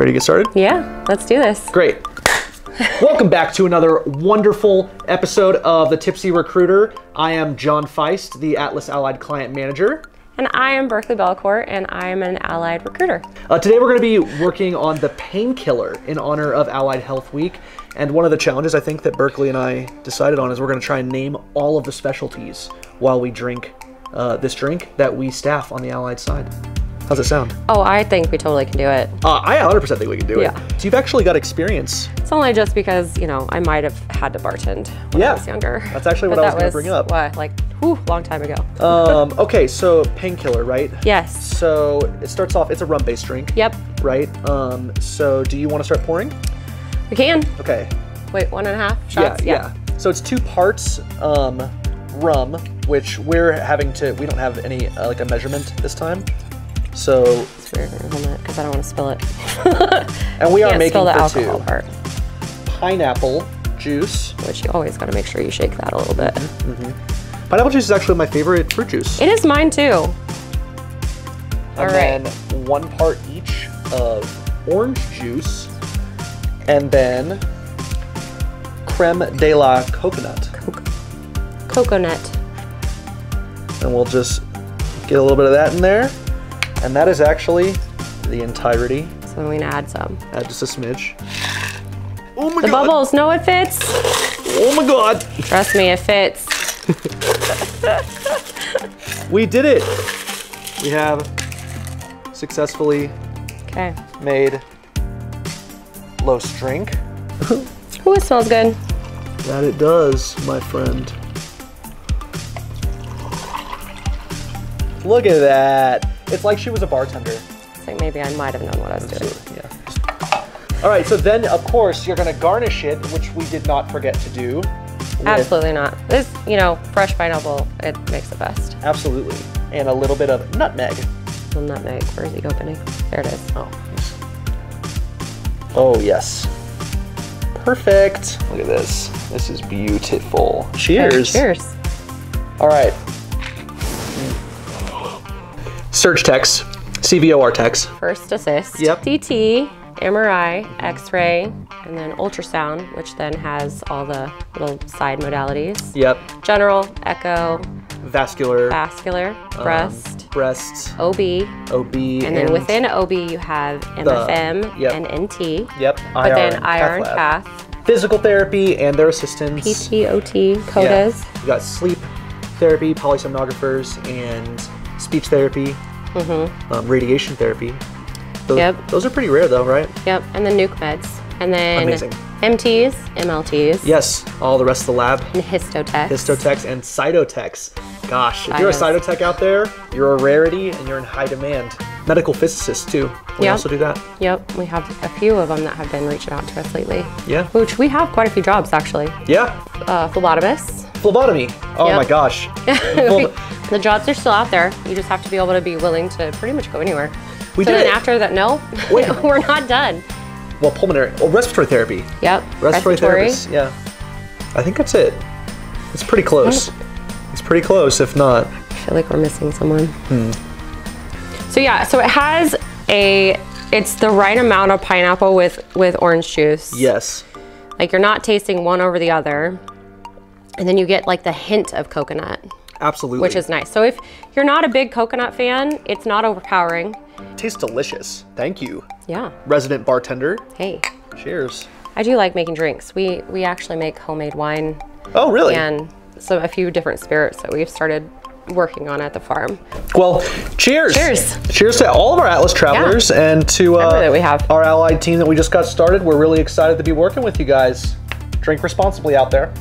Ready to get started? Yeah, let's do this. Great. Welcome back to another wonderful episode of the Tipsy Recruiter. I am John Faist, the Atlas Allied Client Manager. And I am Berkely Bellecort, and I am an allied recruiter. Uh, today we're going to be working on the painkiller in honor of Allied Health Week. And one of the challenges I think that Berkely and I decided on is we're going to try and name all of the specialties while we drink uh, this drink that we staff on the Allied side. How's it sound? Oh, I think we totally can do it. Uh, I 100% think we can do Yeah. it. So you've actually got experience. It's only just because, you know, I might have had to bartend when Yeah. I was younger. That's actually what But I was that gonna bring up. What, like, whew, long time ago. Um, okay, so painkiller, right? yes. So it starts off, it's a rum based drink, Yep. right? Um, so do you want to start pouring? We can. Okay. Wait, one and a half shots? Yeah, yeah. So it's two parts um, rum, which we're having to, we don't have any, uh, like a measurement this time. So, It's weird. Hold on, because I don't want to spill it. and we are making spill the alcohol two. part, Pineapple juice. which you always got to make sure you shake that a little bit. Mm -hmm. Pineapple juice is actually my favorite fruit juice. It is mine too. and all right. then one part each of orange juice, and then creme de la coconut. Coconut. And we'll just get a little bit of that in there. And that is actually the entirety. So we can add some. Add just a smidge. Oh my The god! bubbles, no, it fits. Oh my god! Trust me, it fits. We did it! We have successfully Okay. made Los drink. Ooh, it smells good. That it does, my friend. Look at that. It's like she was a bartender. I think maybe I might have known what I was doing. Yeah. All right, so then of course you're gonna garnish it, which we did not forget to do. Absolutely not. This, you know, fresh pineapple, it makes the best. Absolutely. And a little bit of nutmeg. Well, nutmeg. Where's the opening? There it is. Oh. Oh, yes. Perfect. Look at this. This is beautiful. Cheers. Cheers. All right. Surg techs, CVOR techs. First assist. Yep. CT, MRI, X-ray, and then ultrasound, which then has all the little side modalities. Yep. General, echo, Vascular. vascular, um, breast, breast. OB, OB. and then within OB you have MFM yep. and NT. Yep. But then IR IR and Physical therapy and their assistants. PT, OT, Yeah. COTAs. You got sleep therapy, polysomnographers, and speech therapy, um, radiation therapy. Those. Yep. Those are pretty rare though, right? Yep, and then nuke meds. And then Amazing. MTs, MLTs, Yes. All the rest of the lab. and histotechs. Histotechs and cytotechs. Gosh, if you're a cytotech out there, you're a rarity and you're in high demand. Medical physicists too. We Yeah. also do that. Yep, we have a few of them that have been reaching out to us lately. Yeah. Which we have quite a few jobs actually. Yeah. Uh, phlebotomists. Phlebotomy. Oh Yep. my gosh. The jobs are still out there. You just have to be able to be willing to pretty much go anywhere. We so did then it. after that, no, we're not done. well, pulmonary. Oh, respiratory therapy. Yep. Respiratory, therapist. Yeah. I think that's it. It's pretty close. It's pretty close, if not. I feel like we're missing someone. Hmm. So yeah, so it has a, it's the right amount of pineapple with with orange juice. Yes. Like you're not tasting one over the other. And then you get like the hint of coconut, Absolutely. which is nice. So if you're not a big coconut fan, it's not overpowering. tastes delicious. Thank you, Yeah. resident bartender. Hey, Cheers. I do like making drinks. We we actually make homemade wine Oh, really? and so a few different spirits that we've started working on at the farm. Well, cheers. Cheers. Cheers to all of our Atlas travelers and to uh, that we have. our allied team that we just got started. We're really excited to be working with you guys. Drink responsibly out there.